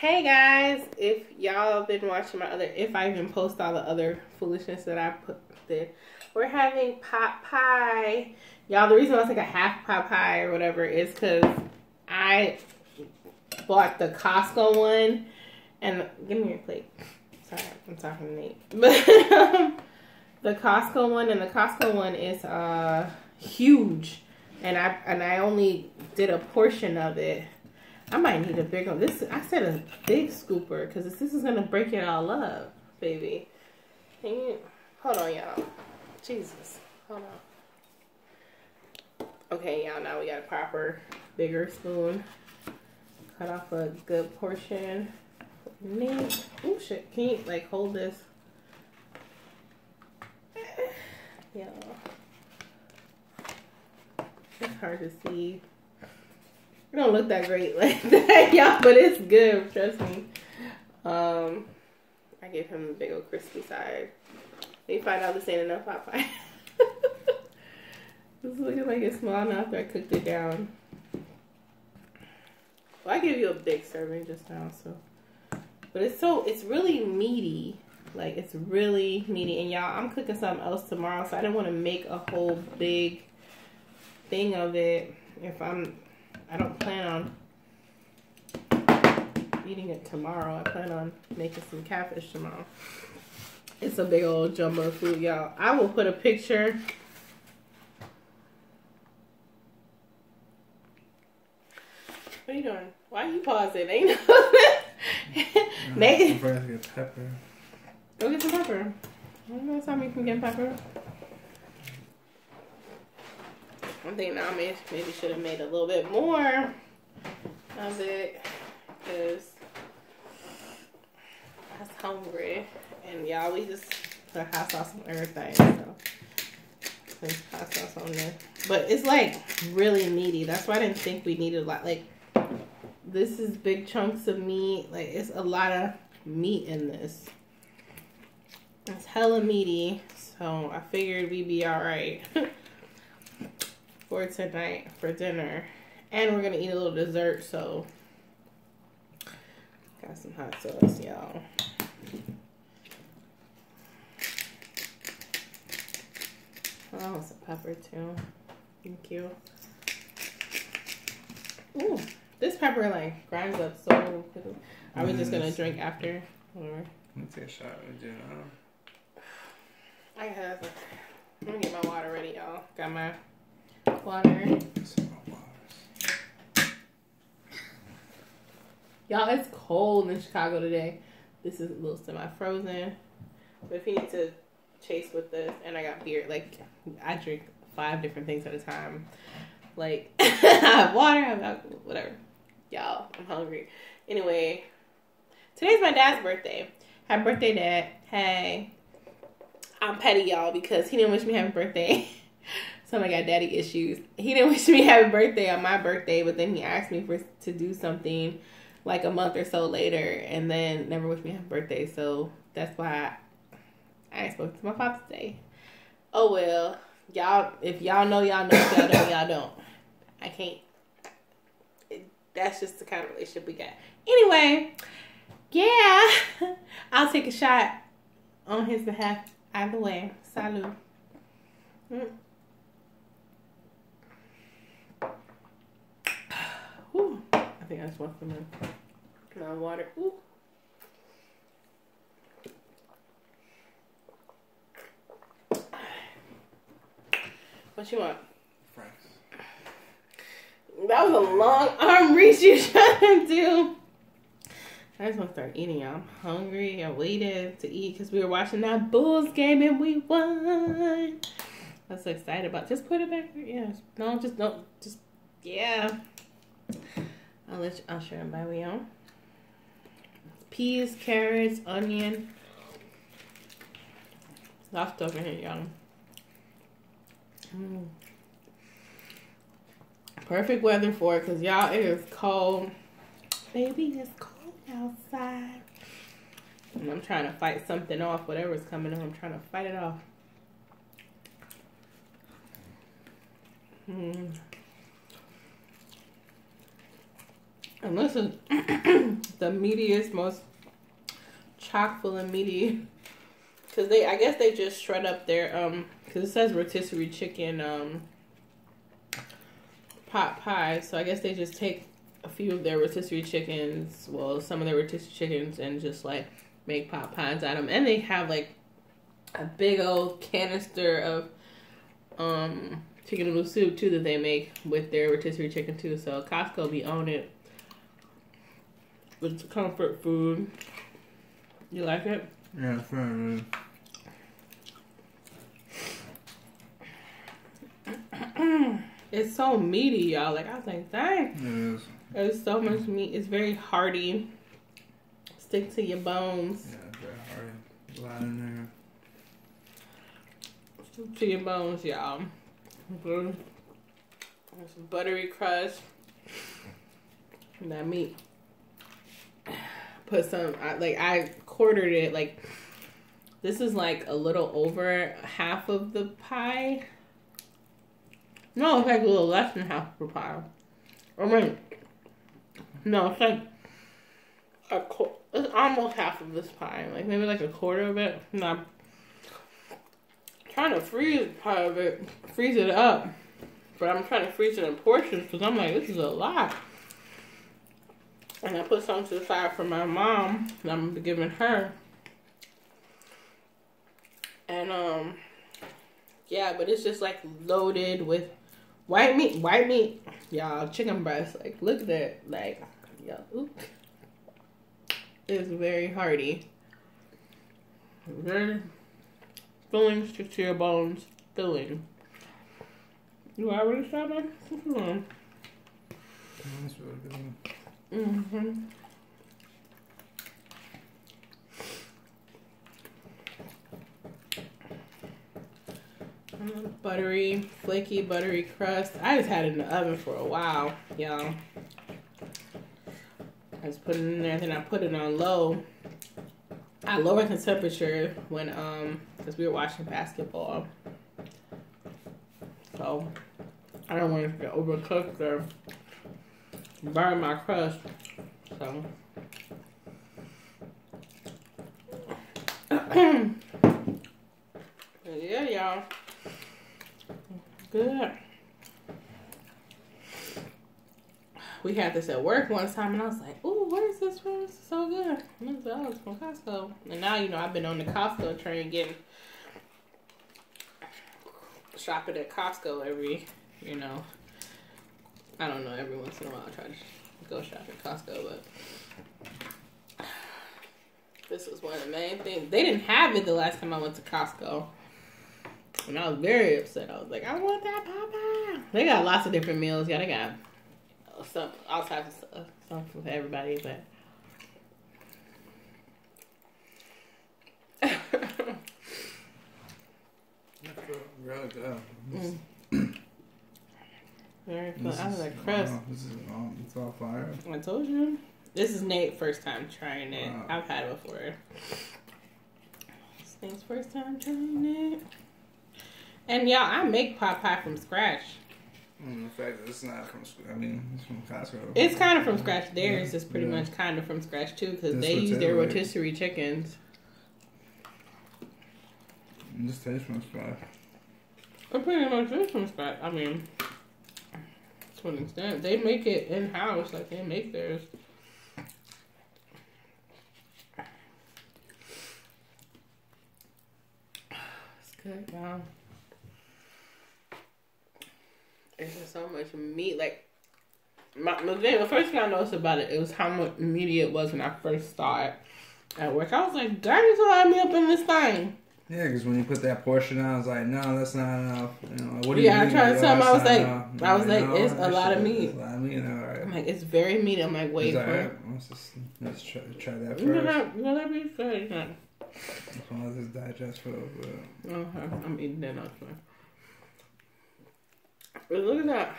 Hey guys, if y'all been watching my other, if I even post all the other foolishness that I put there, we're having pot pie. Y'all, the reason why it's like a half pot pie or whatever is because I bought the Costco one, and give me your plate. Sorry, I'm talking to Nate, but um, the Costco one and the Costco one is uh huge, and I and I only did a portion of it I might need a bigger one. This I said a big scooper because this is gonna break it all up, baby. You, hold on, y'all. Jesus, hold on. Okay, y'all. Now we got a proper bigger spoon. Cut off a good portion. Neat. Oh shit! Can you like hold this? Yeah. It's hard to see. It don't look that great like that, y'all, but it's good. Trust me. Um, I gave him a big old crispy side. They find out this ain't enough hot pie. this is looking like it's small enough after I cooked it down. Well, I gave you a big serving just now, so. But it's so, it's really meaty. Like, it's really meaty. And y'all, I'm cooking something else tomorrow, so I didn't want to make a whole big thing of it if I'm I don't plan on eating it tomorrow. I plan on making some catfish tomorrow. It's a big old jumbo food, y'all. I will put a picture. What are you doing? Why are you pausing? Ain't no. Nate. get pepper. Go get some pepper. I don't know time you can get pepper. I'm thinking I may, maybe should have made a little bit more of it because I was hungry. And y'all, we just put hot sauce on everything. So put hot sauce on there. But it's like really meaty. That's why I didn't think we needed a lot. Like this is big chunks of meat. Like it's a lot of meat in this. It's hella meaty. So I figured we'd be all right. for tonight for dinner. And we're going to eat a little dessert, so got some hot sauce, y'all. Oh, some pepper too. Thank you. Ooh, this pepper like grinds up so quickly. Are we just gonna drink after? Or? Let's take a shot with dinner. I have. Let me get my water ready, y'all. Got my water. Y'all, it's cold in Chicago today. This is a little semi-frozen. But if you need to chase with this, and I got beer, like, I drink five different things at a time. Like, I have water, I have whatever. Y'all, I'm hungry. Anyway, today's my dad's birthday. Happy birthday, Dad. Hey. I'm petty, y'all, because he didn't wish me happy birthday. Somebody got daddy issues. He didn't wish me happy birthday on my birthday, but then he asked me for to do something like a month or so later, and then never wished me happy birthday. So that's why I, I spoke to my father today. Oh well, y'all. If y'all know, y'all know. If y'all don't, y'all don't. I can't. It, that's just the kind of relationship we got. Anyway, yeah, I'll take a shot on his behalf. Either way, salute. Mm. Whew. I think I just want some my water. Ooh. What you want? Fries. That was a long arm reach you trying to do. I just want to start eating. I'm hungry. I waited to eat because we were watching that Bulls game and we won. I was so excited about. Just put it back. Yeah. No, just don't. Just yeah. I'll let you, I'll share them by wheel. Peas, carrots, onion. Lots of stuff in here, y'all. Mm. Perfect weather for it, cause y'all it is cold. Baby, it's cold outside. And I'm trying to fight something off, whatever's coming on. I'm trying to fight it off. Hmm. And this is the meatiest, most chock full of meaty. Cause they, I guess they just shred up their um. Cause it says rotisserie chicken um. Pot pie, so I guess they just take a few of their rotisserie chickens, well, some of their rotisserie chickens, and just like make pot pies out of them. And they have like a big old canister of um chicken noodle soup too that they make with their rotisserie chicken too. So Costco be on it. It's comfort food. You like it? Yeah, fair enough. It's so meaty, y'all. Like I was like, dang. It is. There's so much meat. It's very hearty. Stick to your bones. Yeah, very hard. A lot in Stick to your bones, y'all. There's some buttery crust. And that meat. Put some, like I quartered it. Like this is like a little over half of the pie. No, it's like a little less than half of the pie. I mean, no, it's like a qu- it's almost half of this pie, like maybe like a quarter of it. I'm trying to freeze part of it, freeze it up, but I'm trying to freeze it in portions because I'm like, this is a lot. And I put some to the side for my mom, and I'm giving her. And um, yeah, but it's just like loaded with white meat, white meat, y'all, chicken breast. Like, look at that, like, yeah, oop. It's very hearty. Very filling, stick to your bones, filling. You already stopping? Mm-hmm. That's really good. Mm-hmm. Mm, Buttery, flaky, buttery crust. I just had it in the oven for a while, y'all. I just put it in there, then I put it on low. I lowered the temperature when um because we were watching basketball. So I don't want it to get overcooked or burn my crust. So yeah, y'all. Good. We had this at work one time, and I was like, "Ooh, where is this from? This is so good." And I was like, "Oh, it's from Costco." And now you know I've been on the Costco train, getting shopping at Costco every, you know, I don't know, every once in a while I try to go shop at Costco, but this was one of the main things. They didn't have it the last time I went to Costco. And I was very upset. I was like, I want that Papa. They got lots of different meals. Yeah, they got some all types of stuff, for everybody, but really good. Mm. very fun. This I was like, crust. wow, this is all, it's all fire. I told you. This is Nate first time trying it. Wow. I've had it before. This Nate's first time trying it. And y'all, I make pot pie from scratch. Mm, the fact that it's not from, I mean, it's from Costco. It's kind of from scratch. Theirs is pretty Yeah. much kind of from scratch too, because they use their they like. rotisserie chickens. It just tastes from scratch. It pretty much is from scratch. I mean, to an extent, they make it in house. Like they make theirs. It's good, y'all. It's just so much meat. Like my, the, first thing I noticed about it, it was how much meaty it was when I first saw it at work. I was like, "Darn, there's a lot of meat up in this thing." Yeah, because when you put that portion on, I was like, no, that's not enough. You know, what do Yeah, I you mean? tried to tell oh, him, I was like- enough. I was like, no, it's a lot of meat. is A lot of meat, all right. I'm like, it's very meaty. I'm like, wait like, for all it. let's just let's try, try that first. that, you know that be good. Yeah. As long as it's digest for a little bit. Okay, I'm eating that fine. But look at that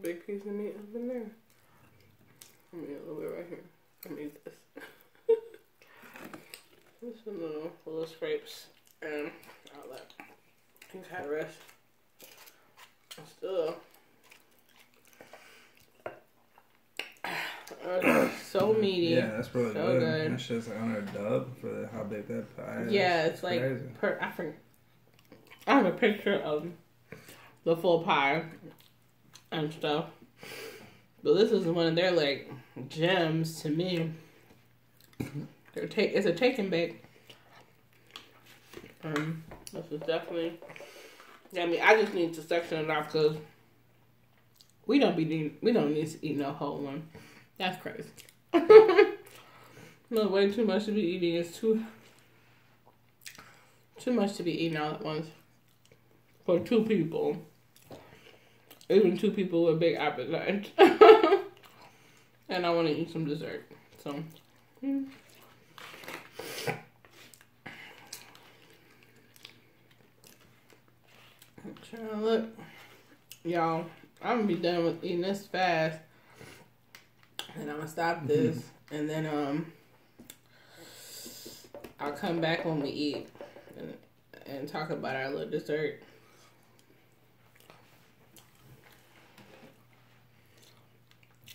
big piece of meat up in there. Me eat a little bit right here. Let me eat this. Just a little, little scrapes, and I'll let things have rest. Still. so meaty. Yeah, that's really So good. good. That's just like on a dub for the, how big that pie is. Yeah, it's like crazy. per. I. I have a picture of the full pie and stuff. But this is one of their like gems to me. They're take it's a take and bake. Um, this is definitely. Yeah, I mean, I just need to section it off because we don't be eating, we don't need to eat no whole one. That's crazy. no, way too much to be eating. It's too too much to be eating all at once for two people. Even two people with big appetites. and I want to eat some dessert. So. mm. Trying to look. Y'all, I'm gonna be done with eating this fast. And I'm gonna stop this. And then, um, I'll come back when we eat and, and talk about our little dessert.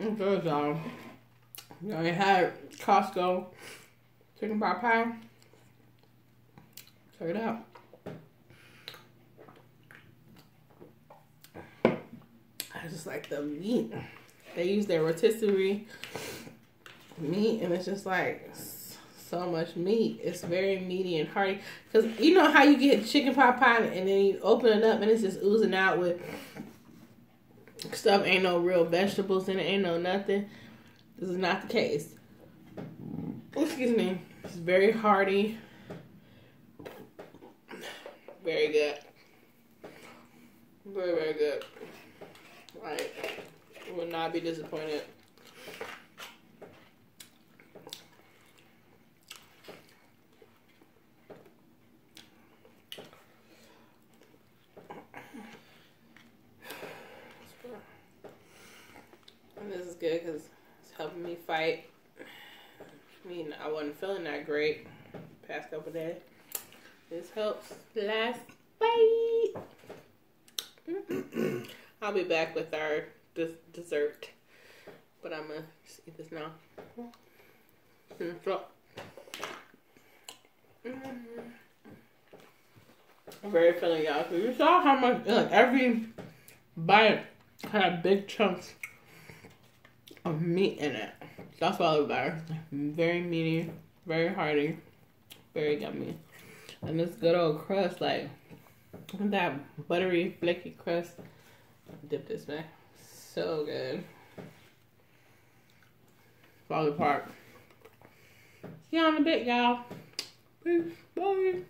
Okay, y'all. You know, had Costco chicken pot pie. Check it out. I just like the meat. They use their rotisserie meat, and it's just like so much meat. It's very meaty and hearty. Cause you know how you get chicken pot pie, and then you open it up, and it's just oozing out with stuff. Ain't no real vegetables in it. Ain't no nothing. This is not the case. Excuse me. It's very hearty. Very good. Very very good. Like, will not be disappointed. And this is good because it's helping me fight. I mean, I wasn't feeling that great past couple days. This helps last fight. I'll be back with our des- dessert, but I'm gonna eat this now. Mm, Mm. I'm very filling, y'all. So you saw how much, like every bite had big chunks of meat in it. That's what I love it. Very meaty, very hearty, very yummy. And this good old crust, like that buttery, flaky crust. Dip this man. So good. Fall apart. See you in a bit, y'all. Peace. Bye.